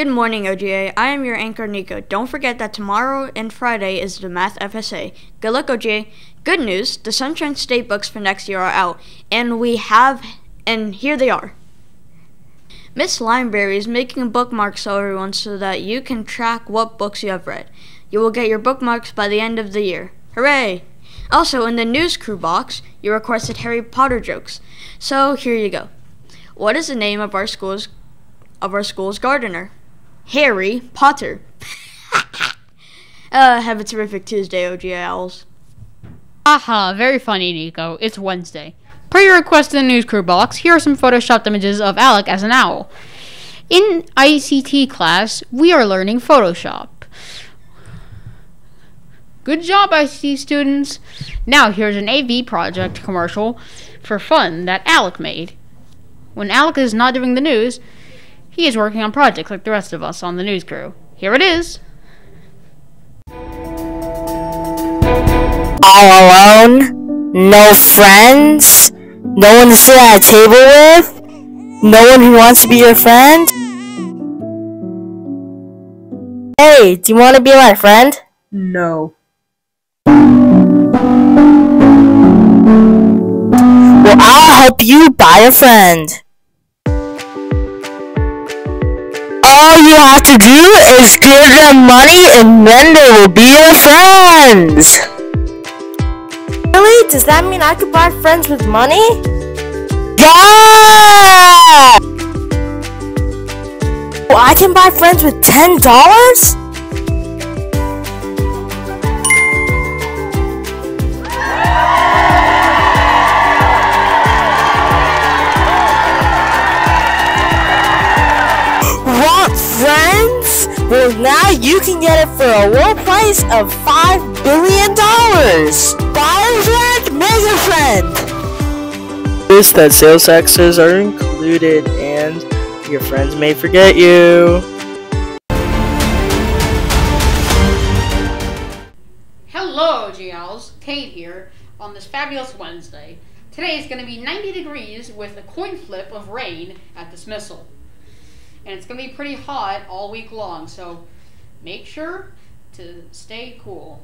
Good morning, OGA. I am your anchor, Nico. Don't forget that tomorrow and Friday is the Math FSA. Good luck, OGA. Good news the Sunshine State books for next year are out, and we have, and here they are. Miss Limeberry is making bookmarks for everyone so that you can track what books you have read. You will get your bookmarks by the end of the year. Hooray! Also, in the news crew box, you requested Harry Potter jokes. So here you go. What is the name of our school's of our school's gardener? Harry Potter. uh, have a terrific Tuesday, OG Owls. Aha, very funny, Nico. It's Wednesday. Per your request in the news crew box, here are some photoshopped images of Alec as an owl. In ICT class, we are learning Photoshop. Good job, ICT students. Now here's an AV project commercial for fun that Alec made. When Alec is not doing the news, he is working on projects like the rest of us on the news crew. Here it is. All alone? No friends? No one to sit at a table with? No one who wants to be your friend? Hey, do you want to be my friend? No. Well, I'll help you buy a friend. all you have to do is give them money and then they will be your friends. Really? Does that mean I could buy friends with money? Yeah! Well, I can buy friends with $10? Well, now you can get it for a low price of five billion dollars. Buy a friend, make a friend. Notice that sales taxes are included, and your friends may forget you. Hello, GLs. Kate here on this fabulous Wednesday. Today is going to be 90 degrees with a coin flip of rain at dismissal. And it's going to be pretty hot all week long, so make sure to stay cool.